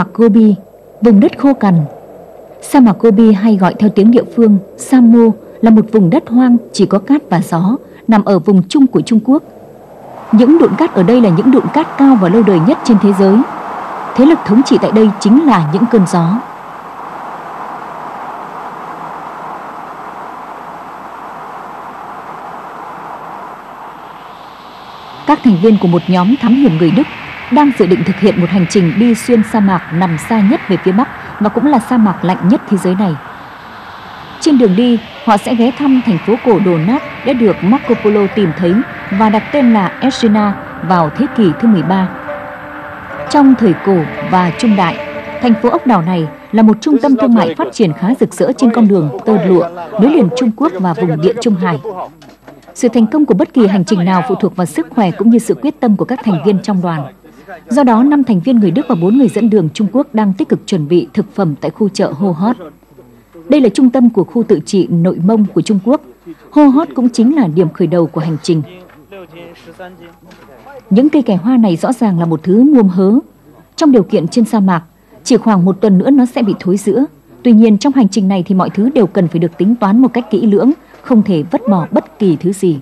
Mạc Gobi, vùng đất khô cằn. Sa mạc Gobi hay gọi theo tiếng địa phương Samo là một vùng đất hoang chỉ có cát và gió, nằm ở vùng trung của Trung Quốc. Những đụn cát ở đây là những đụn cát cao và lâu đời nhất trên thế giới. Thế lực thống trị tại đây chính là những cơn gió. Các thành viên của một nhóm thám hiểm người Đức đang dự định thực hiện một hành trình đi xuyên sa mạc nằm xa nhất về phía Bắc và cũng là sa mạc lạnh nhất thế giới này. Trên đường đi, họ sẽ ghé thăm thành phố cổ đồ nát đã được Marco Polo tìm thấy và đặt tên là Escina vào thế kỷ thứ 13. Trong thời cổ và trung đại, thành phố ốc đảo này là một trung tâm thương mại phát triển khá rực rỡ trên con đường tơ lụa nối liền Trung Quốc và vùng địa Trung Hải. Sự thành công của bất kỳ hành trình nào phụ thuộc vào sức khỏe cũng như sự quyết tâm của các thành viên trong đoàn. Do đó, 5 thành viên người Đức và 4 người dẫn đường Trung Quốc đang tích cực chuẩn bị thực phẩm tại khu chợ Hô Hót. Đây là trung tâm của khu tự trị nội mông của Trung Quốc. Hô Hót cũng chính là điểm khởi đầu của hành trình. Những cây kẻ hoa này rõ ràng là một thứ muôm hớ. Trong điều kiện trên sa mạc, chỉ khoảng một tuần nữa nó sẽ bị thối rữa. Tuy nhiên trong hành trình này thì mọi thứ đều cần phải được tính toán một cách kỹ lưỡng, không thể vứt bỏ bất kỳ thứ gì.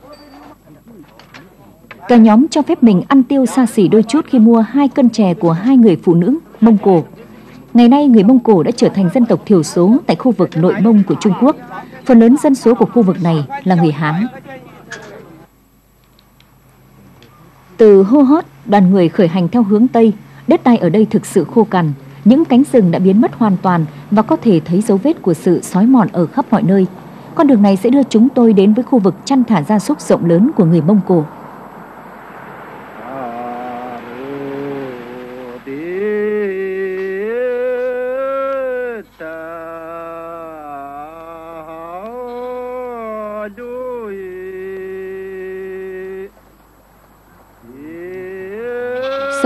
Cả nhóm cho phép mình ăn tiêu xa xỉ đôi chút khi mua hai cân chè của hai người phụ nữ Mông Cổ. Ngày nay, người Mông Cổ đã trở thành dân tộc thiểu số tại khu vực nội Mông của Trung Quốc. Phần lớn dân số của khu vực này là người Hán. Từ hô hót, đoàn người khởi hành theo hướng Tây. Đất đai ở đây thực sự khô cằn. Những cánh rừng đã biến mất hoàn toàn và có thể thấy dấu vết của sự xói mòn ở khắp mọi nơi. Con đường này sẽ đưa chúng tôi đến với khu vực chăn thả gia súc rộng lớn của người Mông Cổ.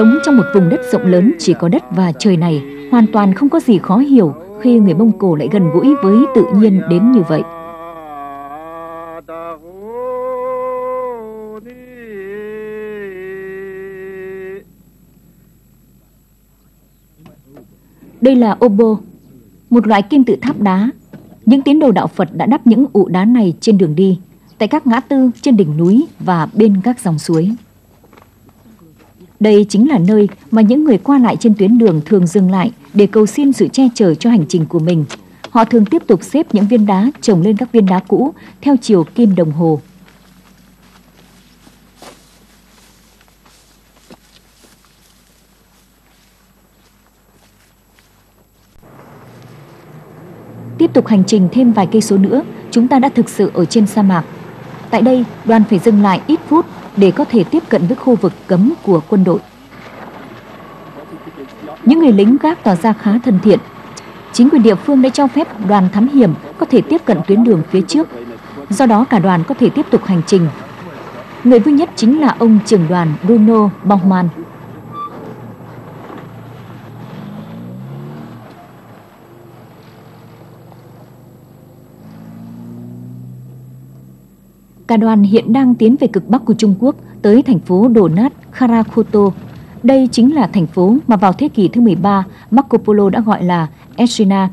Sống trong một vùng đất rộng lớn chỉ có đất và trời này hoàn toàn không có gì khó hiểu khi người Mông Cổ lại gần gũi với tự nhiên đến như vậy. Đây là obo, một loại kim tự tháp đá. Những tín đồ đạo Phật đã đắp những ụ đá này trên đường đi, tại các ngã tư, trên đỉnh núi và bên các dòng suối. Đây chính là nơi mà những người qua lại trên tuyến đường thường dừng lại để cầu xin sự che chở cho hành trình của mình. Họ thường tiếp tục xếp những viên đá chồng lên các viên đá cũ theo chiều kim đồng hồ. Tiếp tục hành trình thêm vài cây số nữa, chúng ta đã thực sự ở trên sa mạc. Tại đây, đoàn phải dừng lại ít phút để có thể tiếp cận với khu vực cấm của quân đội. Những người lính gác tỏ ra khá thân thiện. Chính quyền địa phương đã cho phép đoàn thám hiểm có thể tiếp cận tuyến đường phía trước. Do đó cả đoàn có thể tiếp tục hành trình. Người vui nhất chính là ông trưởng đoàn Bruno Baumann. Cả đoàn hiện đang tiến về cực bắc của Trung Quốc tới thành phố đổ nát Karakoto. Đây chính là thành phố mà vào thế kỷ thứ 13 Marco Polo đã gọi là Escina.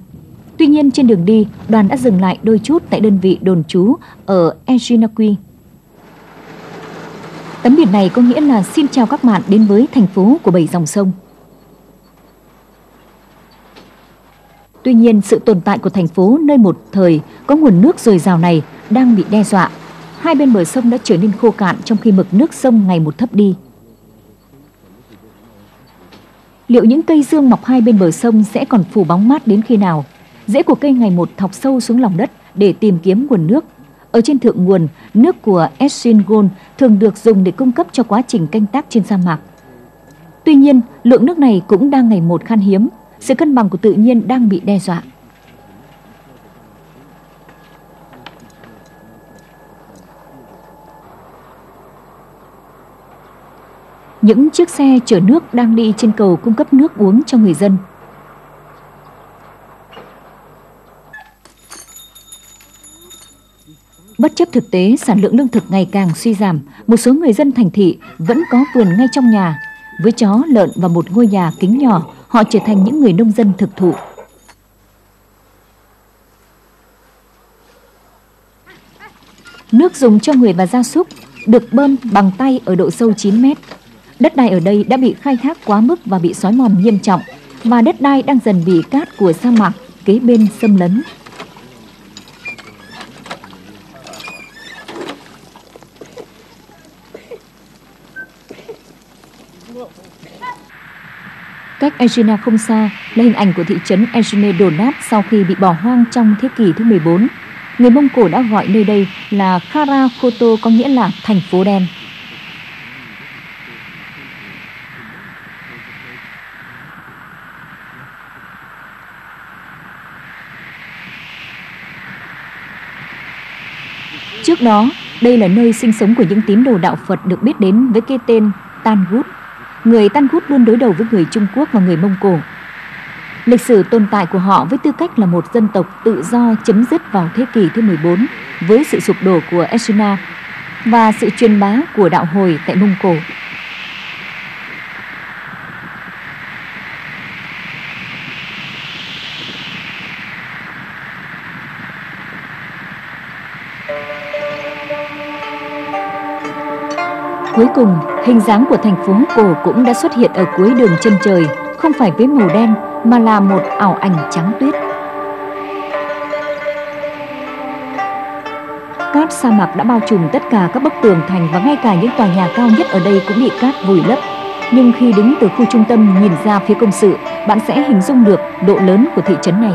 Tuy nhiên trên đường đi, đoàn đã dừng lại đôi chút tại đơn vị đồn trú ở Escinaqui. Tấm biển này có nghĩa là xin chào các bạn đến với thành phố của bảy dòng sông. Tuy nhiên, sự tồn tại của thành phố nơi một thời có nguồn nước dồi dào này đang bị đe dọa hai bên bờ sông đã trở nên khô cạn trong khi mực nước sông ngày một thấp đi. Liệu những cây dương mọc hai bên bờ sông sẽ còn phủ bóng mát đến khi nào? Rễ của cây ngày một thọc sâu xuống lòng đất để tìm kiếm nguồn nước. Ở trên thượng nguồn, nước của Essingon thường được dùng để cung cấp cho quá trình canh tác trên sa mạc. Tuy nhiên, lượng nước này cũng đang ngày một khan hiếm, sự cân bằng của tự nhiên đang bị đe dọa. Những chiếc xe chở nước đang đi trên cầu cung cấp nước uống cho người dân. Bất chấp thực tế sản lượng lương thực ngày càng suy giảm, một số người dân thành thị vẫn có vườn ngay trong nhà. Với chó, lợn và một ngôi nhà kính nhỏ, họ trở thành những người nông dân thực thụ. Nước dùng cho người và gia súc được bơm bằng tay ở độ sâu 9 mét. Đất đai ở đây đã bị khai thác quá mức và bị xói mòn nghiêm trọng, và đất đai đang dần bị cát của sa mạc kế bên xâm lấn. Cách Egina không xa là hình ảnh của thị trấn Egine đổ nát sau khi bị bỏ hoang trong thế kỷ thứ 14. Người Mông Cổ đã gọi nơi đây là Karakoto có nghĩa là thành phố đen. Trước đó, đây là nơi sinh sống của những tín đồ đạo Phật được biết đến với cái tên Tangut. Người Tangut luôn đối đầu với người Trung Quốc và người Mông Cổ. Lịch sử tồn tại của họ với tư cách là một dân tộc tự do chấm dứt vào thế kỷ thứ 14 với sự sụp đổ của Esuna và sự truyền bá của đạo hồi tại Mông Cổ. Cuối cùng, hình dáng của thành phố cổ cũng đã xuất hiện ở cuối đường chân trời, không phải với màu đen mà là một ảo ảnh trắng tuyết. Cát sa mạc đã bao trùm tất cả các bức tường thành và ngay cả những tòa nhà cao nhất ở đây cũng bị cát vùi lấp. Nhưng khi đứng từ khu trung tâm nhìn ra phía công sự, bạn sẽ hình dung được độ lớn của thị trấn này.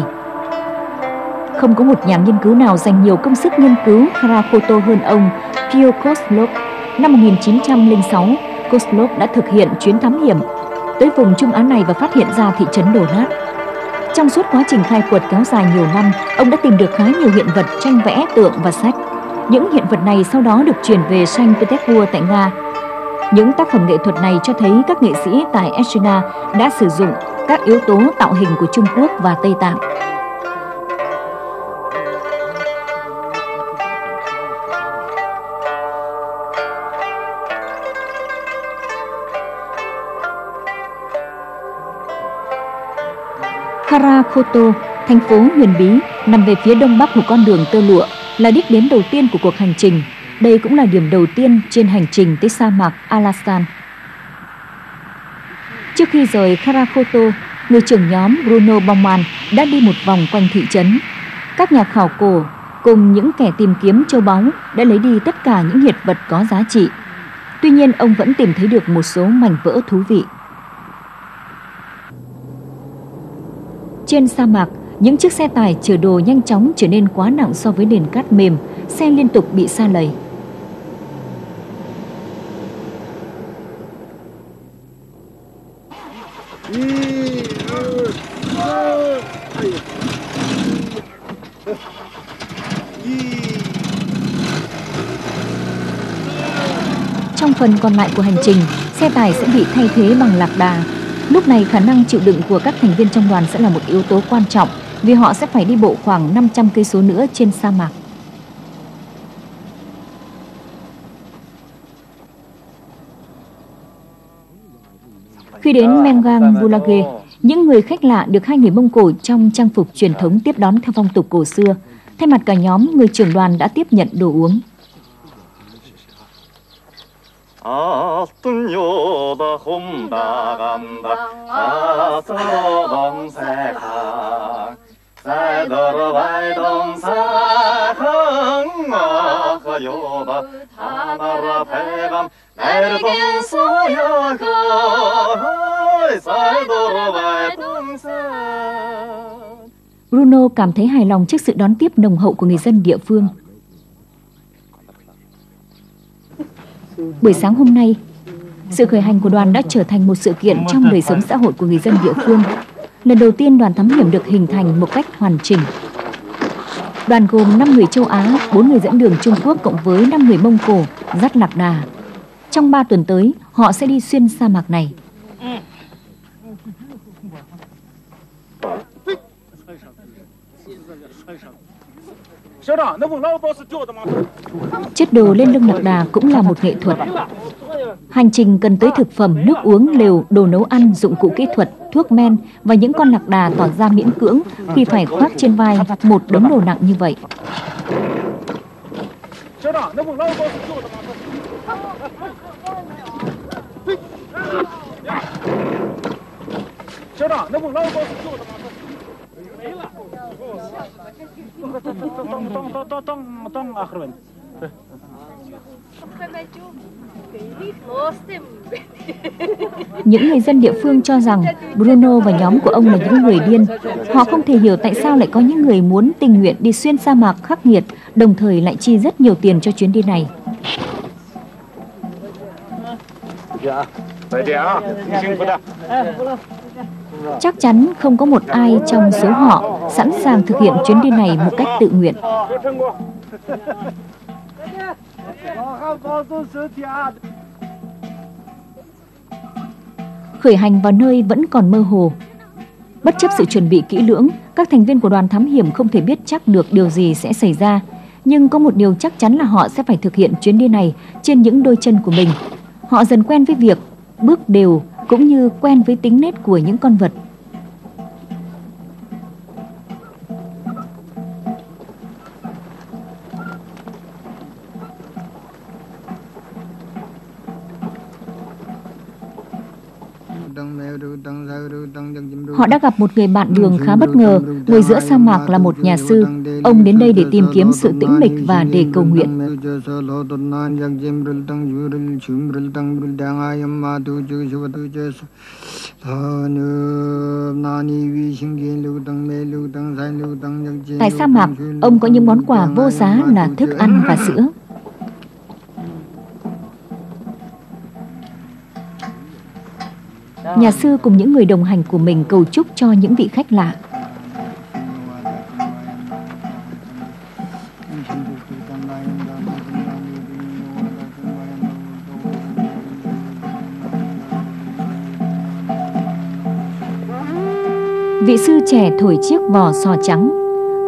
Không có một nhà nghiên cứu nào dành nhiều công sức nghiên cứu Karakoto hơn ông Pio Koslov Năm 1906, Kozlov đã thực hiện chuyến thám hiểm tới vùng Trung Á này và phát hiện ra thị trấn đổ nát. Trong suốt quá trình khai quật kéo dài nhiều năm, ông đã tìm được khá nhiều hiện vật, tranh vẽ, tượng và sách. Những hiện vật này sau đó được chuyển về Saint Petersburg tại Nga. Những tác phẩm nghệ thuật này cho thấy các nghệ sĩ tại Estrina đã sử dụng các yếu tố tạo hình của Trung Quốc và Tây Tạng. Karakoto, thành phố huyền bí nằm về phía đông bắc của con đường tơ lụa, là đích đến đầu tiên của cuộc hành trình. Đây cũng là điểm đầu tiên trên hành trình tới sa mạc Alaskan. Trước khi rời Karakoto, người trưởng nhóm Bruno Bauman đã đi một vòng quanh thị trấn. Các nhà khảo cổ cùng những kẻ tìm kiếm châu báu đã lấy đi tất cả những hiện vật có giá trị. Tuy nhiên, ông vẫn tìm thấy được một số mảnh vỡ thú vị. Trên sa mạc, những chiếc xe tải chở đồ nhanh chóng trở nên quá nặng so với nền cát mềm, xe liên tục bị sa lầy. Trong phần còn lại của hành trình, xe tải sẽ bị thay thế bằng lạc đà Lúc này khả năng chịu đựng của các thành viên trong đoàn sẽ là một yếu tố quan trọng vì họ sẽ phải đi bộ khoảng 500 cây số nữa trên sa mạc. Khi đến Mengang Bulage, những người khách lạ được hai người Mông Cổ trong trang phục truyền thống tiếp đón theo phong tục cổ xưa. Thay mặt cả nhóm, người trưởng đoàn đã tiếp nhận đồ uống алтын жолда құмдағанда асылдың сәқаң сайдырбайдың сақың ақ жолда танара пайғам әрдің сояғы сайдырбайдың Bruno cảm thấy hài lòng trước sự đón tiếp nồng hậu của người dân địa phương Buổi sáng hôm nay, sự khởi hành của đoàn đã trở thành một sự kiện trong đời sống xã hội của người dân địa phương. Lần đầu tiên đoàn thám hiểm được hình thành một cách hoàn chỉnh. Đoàn gồm 5 người châu Á, 4 người dẫn đường Trung Quốc cộng với 5 người Mông Cổ, dắt lạc đà. Trong 3 tuần tới, họ sẽ đi xuyên sa mạc này. Chất đồ lên lưng lạc đà cũng là một nghệ thuật. Hành trình cần tới thực phẩm, nước uống, lều, đồ nấu ăn, dụng cụ kỹ thuật, thuốc men và những con lạc đà tỏ ra miễn cưỡng khi phải khoác trên vai một đống đồ nặng như vậy. Những người dân địa phương cho rằng Bruno và nhóm của ông là những người điên. Họ không thể hiểu tại sao lại có những người muốn tình nguyện đi xuyên sa mạc khắc nghiệt, đồng thời lại chi rất nhiều tiền cho chuyến đi này. Chắc chắn không có một ai trong số họ sẵn sàng thực hiện chuyến đi này một cách tự nguyện. Khởi hành vào nơi vẫn còn mơ hồ. Bất chấp sự chuẩn bị kỹ lưỡng, các thành viên của đoàn thám hiểm không thể biết chắc được điều gì sẽ xảy ra. Nhưng có một điều chắc chắn là họ sẽ phải thực hiện chuyến đi này trên những đôi chân của mình. Họ dần quen với việc bước đều cũng như quen với tính nết của những con vật. Họ đã gặp một người bạn đường khá bất ngờ, người giữa sa mạc là một nhà sư. Ông đến đây để tìm kiếm sự tĩnh mịch và để cầu nguyện. Tại sa mạc, ông có những món quà vô giá là thức ăn và sữa. Nhà sư cùng những người đồng hành của mình cầu chúc cho những vị khách lạ. Vị sư trẻ thổi chiếc vò sò trắng,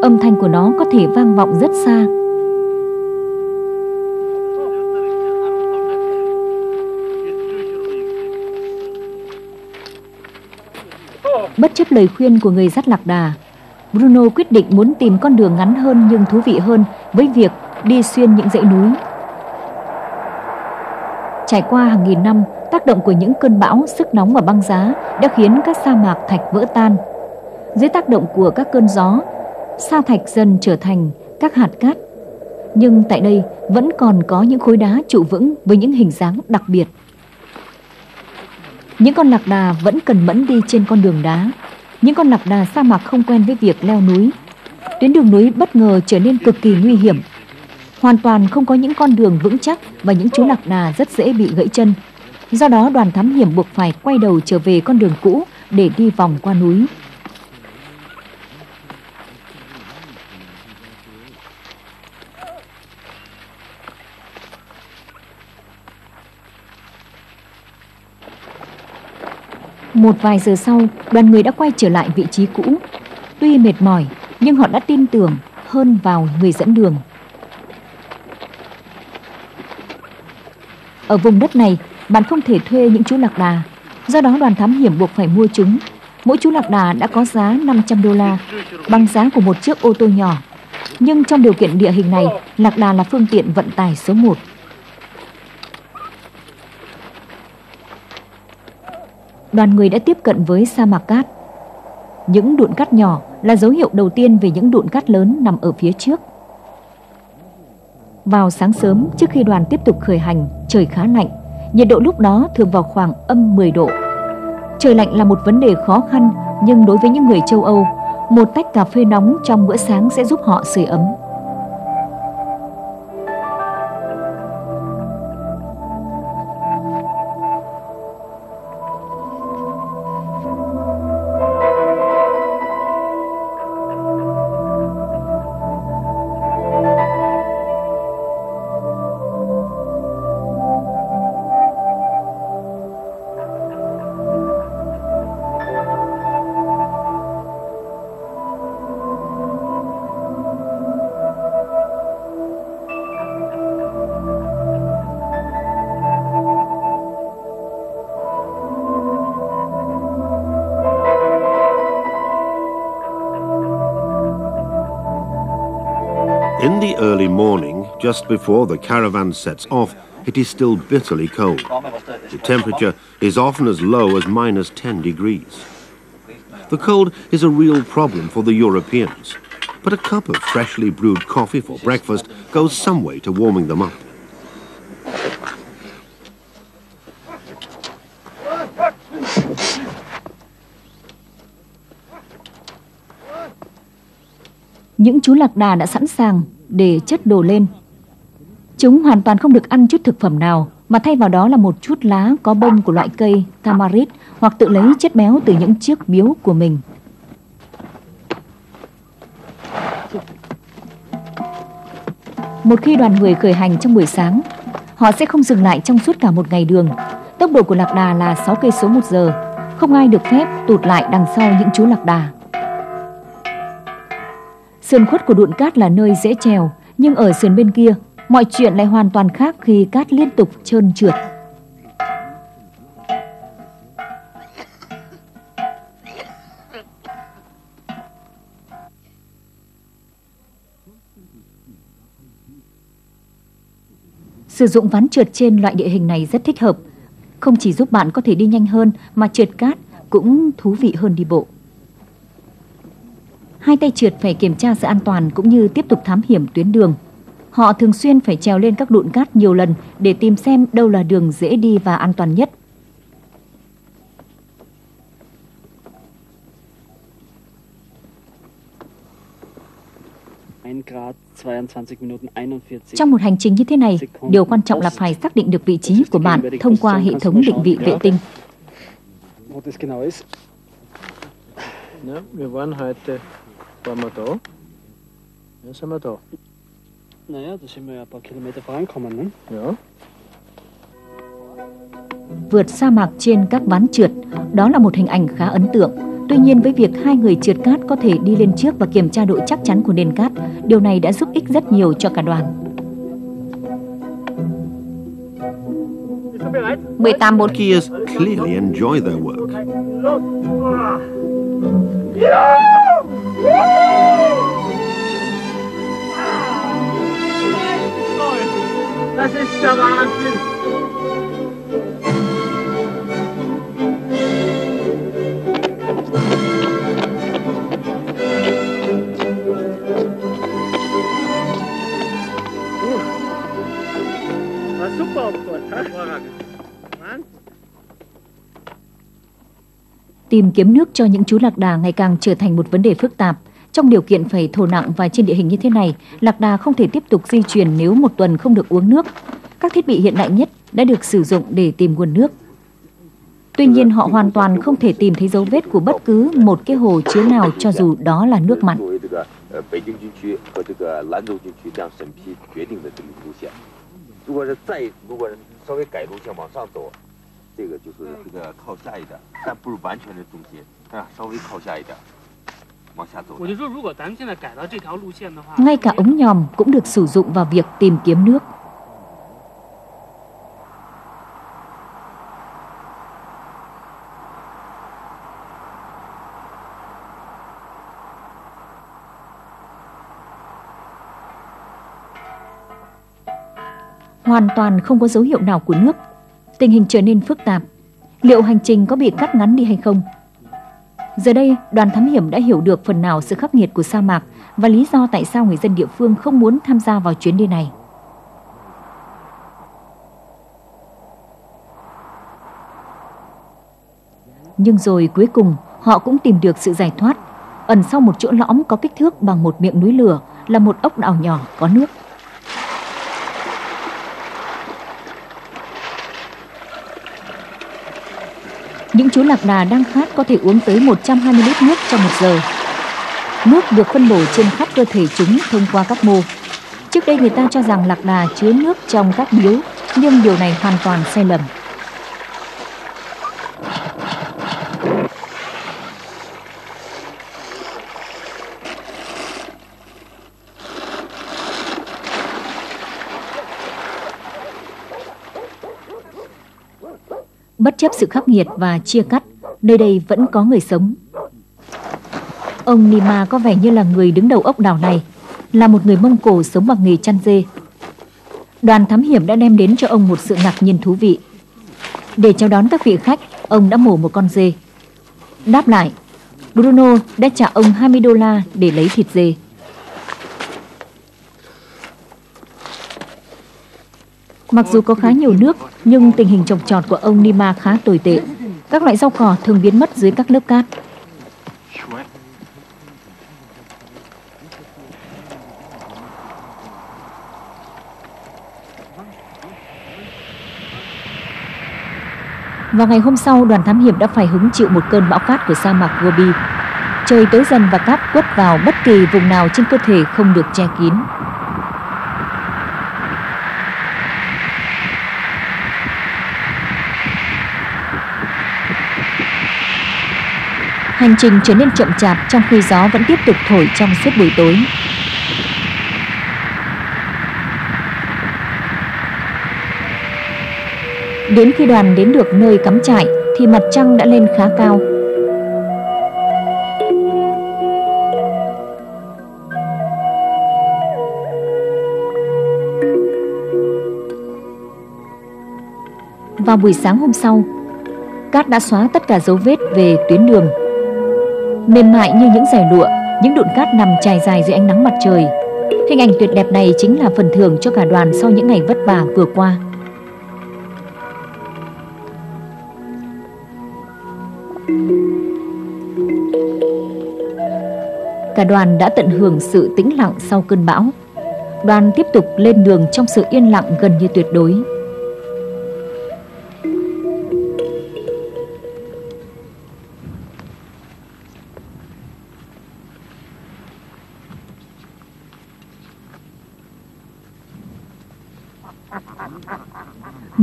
âm thanh của nó có thể vang vọng rất xa. Bất chấp lời khuyên của người dắt lạc đà, Bruno quyết định muốn tìm con đường ngắn hơn nhưng thú vị hơn với việc đi xuyên những dãy núi. Trải qua hàng nghìn năm, tác động của những cơn bão, sức nóng và băng giá đã khiến các sa mạc thạch vỡ tan. Dưới tác động của các cơn gió, sa thạch dần trở thành các hạt cát. Nhưng tại đây vẫn còn có những khối đá trụ vững với những hình dáng đặc biệt. Những con lạc đà vẫn cần mẫn đi trên con đường đá. Những con lạc đà sa mạc không quen với việc leo núi. Tuyến đường núi bất ngờ trở nên cực kỳ nguy hiểm. Hoàn toàn không có những con đường vững chắc và những chú lạc đà rất dễ bị gãy chân. Do đó, đoàn thám hiểm buộc phải quay đầu trở về con đường cũ để đi vòng qua núi. Một vài giờ sau, đoàn người đã quay trở lại vị trí cũ. Tuy mệt mỏi, nhưng họ đã tin tưởng hơn vào người dẫn đường. Ở vùng đất này, bạn không thể thuê những chú lạc đà. Do đó đoàn thám hiểm buộc phải mua chúng. Mỗi chú lạc đà đã có giá 500 đô la, bằng giá của một chiếc ô tô nhỏ. Nhưng trong điều kiện địa hình này, lạc đà là phương tiện vận tải số 1. Đoàn người đã tiếp cận với sa mạc cát. Những đụn cát nhỏ là dấu hiệu đầu tiên về những đụn cát lớn nằm ở phía trước. Vào sáng sớm trước khi đoàn tiếp tục khởi hành, trời khá lạnh, nhiệt độ lúc đó thường vào khoảng âm 10 độ. Trời lạnh là một vấn đề khó khăn, nhưng đối với những người châu Âu, một tách cà phê nóng trong bữa sáng sẽ giúp họ sưởi ấm. Morning, just before the caravan sets off, it is still bitterly cold. The temperature is often as low as minus 10 degrees. The cold is a real problem for the Europeans, but a cup of freshly brewed coffee for breakfast goes some way to warming them up. Những chú lạc đà đã sẵn sàng để chất đồ lên. Chúng hoàn toàn không được ăn chút thực phẩm nào, mà thay vào đó là một chút lá có bông của loại cây tamarit hoặc tự lấy chất béo từ những chiếc biếu của mình. Một khi đoàn người khởi hành trong buổi sáng, họ sẽ không dừng lại trong suốt cả một ngày đường. Tốc độ của lạc đà là 6 cây số một giờ, không ai được phép tụt lại đằng sau những chú lạc đà. Sườn khuất của đụn cát là nơi dễ trèo, nhưng ở sườn bên kia, mọi chuyện lại hoàn toàn khác khi cát liên tục trơn trượt. Sử dụng ván trượt trên loại địa hình này rất thích hợp, không chỉ giúp bạn có thể đi nhanh hơn mà trượt cát cũng thú vị hơn đi bộ. Hai tay trượt phải kiểm tra sự an toàn cũng như tiếp tục thám hiểm tuyến đường. Họ thường xuyên phải trèo lên các đụn cát nhiều lần để tìm xem đâu là đường dễ đi và an toàn nhất. Trong một hành trình như thế này, điều quan trọng là phải xác định được vị trí của bạn thông qua hệ thống định vị vệ tinh. wir waren heute, da? Ja, sind wir da. Naja, da sind wir ja ein paar Kilometer vorankommen, ne? Ja. Vượt sa mạc trên các ván trượt, đó là một hình ảnh khá ấn tượng. Tuy nhiên với việc hai người trượt cát có thể đi lên trước và kiểm tra độ chắc chắn của nền cát, điều này đã giúp ích rất nhiều cho cả đoàn. 18 bốn Skiers clearly enjoy their work. Das ist der Wahnsinn! Tìm kiếm nước cho những chú lạc đà ngày càng trở thành một vấn đề phức tạp. Trong điều kiện phải thổ nặng và trên địa hình như thế này, lạc đà không thể tiếp tục di chuyển nếu một tuần không được uống nước. Các thiết bị hiện đại nhất đã được sử dụng để tìm nguồn nước. Tuy nhiên họ hoàn toàn không thể tìm thấy dấu vết của bất cứ một cái hồ chứa nào cho dù đó là nước mặn. 作为这个呃北京军区和这个兰州军区这样审批决定的这个路线。如果是再如果是稍微改路线往上走，这个就是这个靠下一点，但不是完全的中心，但稍微靠下一点，往下走我。就说，如果咱们现在改到这条路线的话， Ngay cả ống nhòm cũng được sử dụng vào việc tìm kiếm nước. Hoàn toàn không có dấu hiệu nào của nước. Tình hình trở nên phức tạp. Liệu hành trình có bị cắt ngắn đi hay không? Giờ đây, đoàn thám hiểm đã hiểu được phần nào sự khắc nghiệt của sa mạc và lý do tại sao người dân địa phương không muốn tham gia vào chuyến đi này. Nhưng rồi cuối cùng, họ cũng tìm được sự giải thoát. Ẩn sau một chỗ lõm có kích thước bằng một miệng núi lửa là một ốc đảo nhỏ có nước. Những chú lạc đà đang khát có thể uống tới 120 lít nước trong một giờ. Nước được phân bổ trên khắp cơ thể chúng thông qua các mô. Trước đây người ta cho rằng lạc đà chứa nước trong các biếu, nhưng điều này hoàn toàn sai lầm. Bất chấp sự khắc nghiệt và chia cắt, nơi đây vẫn có người sống. Ông Nima có vẻ như là người đứng đầu ốc đảo này. là một người Mông Cổ sống bằng nghề chăn dê. Đoàn thám hiểm đã đem đến cho ông một sự ngạc nhiên thú vị. Để chào đón các vị khách, ông đã mổ một con dê. Đáp lại, Bruno đã trả ông 20 đô la để lấy thịt dê. Mặc dù có khá nhiều nước, nhưng tình hình trồng trọt của ông Nima khá tồi tệ. Các loại rau cỏ thường biến mất dưới các lớp cát. Và ngày hôm sau, đoàn thám hiểm đã phải hứng chịu một cơn bão cát của sa mạc Gobi. Trời tối dần và cát quất vào bất kỳ vùng nào trên cơ thể không được che kín. Hành trình trở nên chậm chạp trong khi gió vẫn tiếp tục thổi trong suốt buổi tối. Đến khi đoàn đến được nơi cắm trại thì mặt trăng đã lên khá cao. Vào buổi sáng hôm sau, cát đã xóa tất cả dấu vết về tuyến đường. Mềm mại như những giải lụa, những đụn cát nằm trải dài dưới ánh nắng mặt trời. Hình ảnh tuyệt đẹp này chính là phần thưởng cho cả đoàn sau những ngày vất vả vừa qua. Cả đoàn đã tận hưởng sự tĩnh lặng sau cơn bão. Đoàn tiếp tục lên đường trong sự yên lặng gần như tuyệt đối.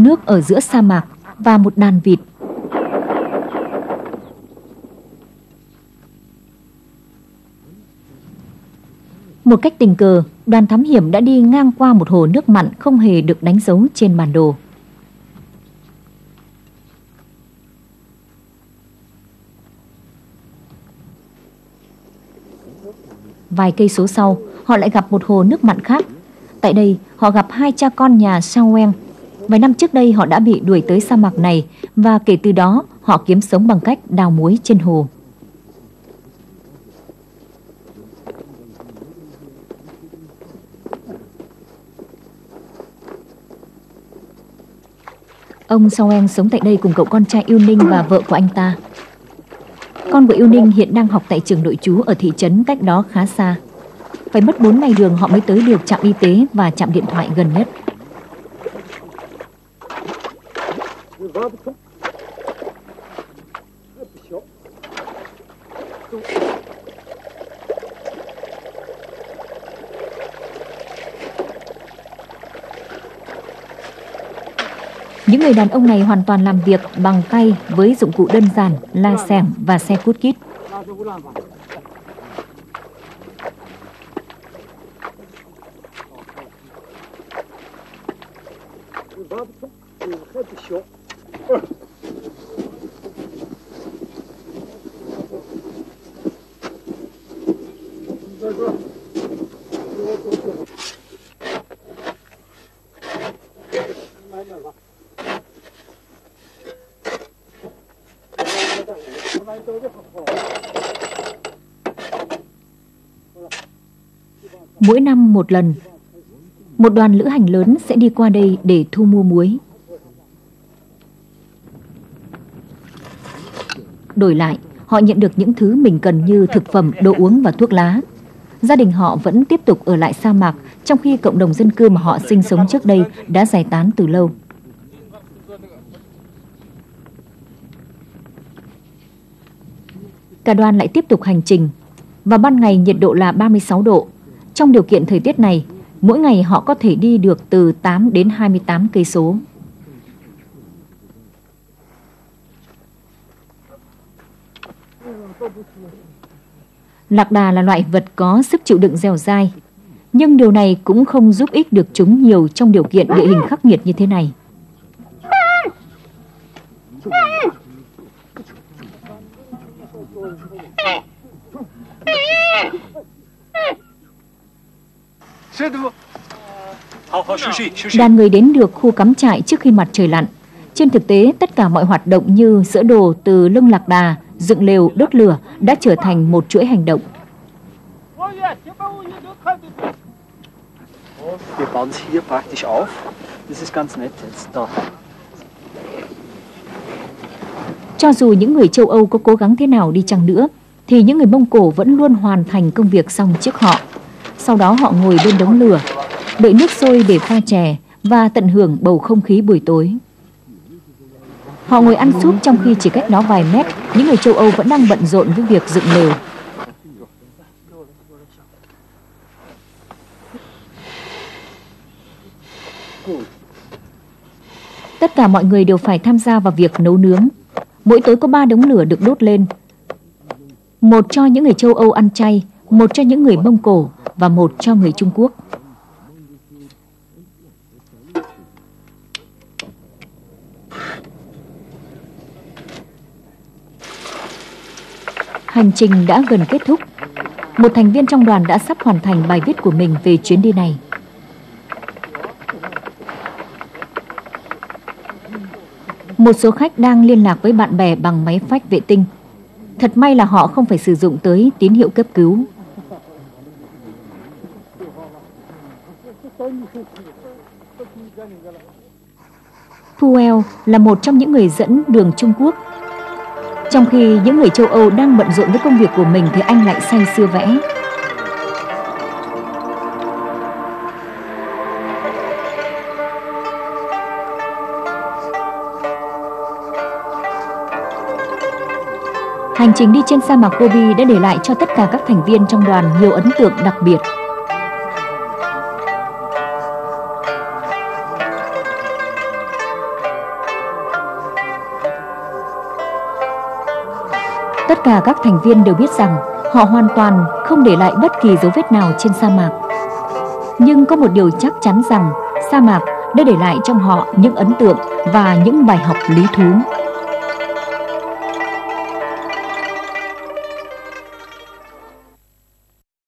Nước ở giữa sa mạc và một đàn vịt Một cách tình cờ, đoàn thám hiểm đã đi ngang qua một hồ nước mặn không hề được đánh dấu trên bản đồ. Vài cây số sau, họ lại gặp một hồ nước mặn khác. Tại đây, họ gặp hai cha con nhà Sao Vài năm trước đây, họ đã bị đuổi tới sa mạc này và kể từ đó, họ kiếm sống bằng cách đào muối trên hồ. Ông Soen sống tại đây cùng cậu con trai Yêu Ninh và vợ của anh ta. Con của Yêu Ninh hiện đang học tại trường nội trú ở thị trấn cách đó khá xa. Phải mất 4 ngày đường, họ mới tới được trạm y tế và trạm điện thoại gần nhất. Những người đàn ông này hoàn toàn làm việc bằng tay với dụng cụ đơn giản là xẻng và xe cút kít. Mỗi năm một lần, một đoàn lữ hành lớn sẽ đi qua đây để thu mua muối. Đổi lại, họ nhận được những thứ mình cần như thực phẩm, đồ uống và thuốc lá. Gia đình họ vẫn tiếp tục ở lại sa mạc trong khi cộng đồng dân cư mà họ sinh sống trước đây đã giải tán từ lâu. Cả đoàn lại tiếp tục hành trình. Vào ban ngày nhiệt độ là 36 độ. Trong điều kiện thời tiết này, mỗi ngày họ có thể đi được từ 8 đến 28 cây số. Lạc đà là loại vật có sức chịu đựng dẻo dai, nhưng điều này cũng không giúp ích được chúng nhiều trong điều kiện địa hình khắc nghiệt như thế này. Đoàn người đến được khu cắm trại trước khi mặt trời lặn. Trên thực tế, tất cả mọi hoạt động như sữa đồ từ lưng lạc đà, dựng lều, đốt lửa đã trở thành một chuỗi hành động. Wir bauen es hier praktisch auf. Das ist ganz nett jetzt da. Cho dù những người châu Âu có cố gắng thế nào đi chăng nữa, thì những người Mông Cổ vẫn luôn hoàn thành công việc xong trước họ. Sau đó họ ngồi bên đống lửa, đợi nước sôi để pha chè và tận hưởng bầu không khí buổi tối. Họ ngồi ăn súp trong khi chỉ cách đó vài mét, những người châu Âu vẫn đang bận rộn với việc dựng lều. Tất cả mọi người đều phải tham gia vào việc nấu nướng. Mỗi tối có ba đống lửa được đốt lên. Một cho những người châu Âu ăn chay, một cho những người Mông Cổ và một cho người Trung Quốc. Hành trình đã gần kết thúc. Một thành viên trong đoàn đã sắp hoàn thành bài viết của mình về chuyến đi này. Một số khách đang liên lạc với bạn bè bằng máy phách vệ tinh. Thật may là họ không phải sử dụng tới tín hiệu cấp cứu. Puel là một trong những người dẫn đường Trung Quốc. Trong khi những người châu Âu đang bận rộn với công việc của mình thì anh lại say sưa vẽ. Hành trình đi trên sa mạc Gobi đã để lại cho tất cả các thành viên trong đoàn nhiều ấn tượng đặc biệt. Tất cả các thành viên đều biết rằng họ hoàn toàn không để lại bất kỳ dấu vết nào trên sa mạc. Nhưng có một điều chắc chắn rằng sa mạc đã để lại trong họ những ấn tượng và những bài học lý thú.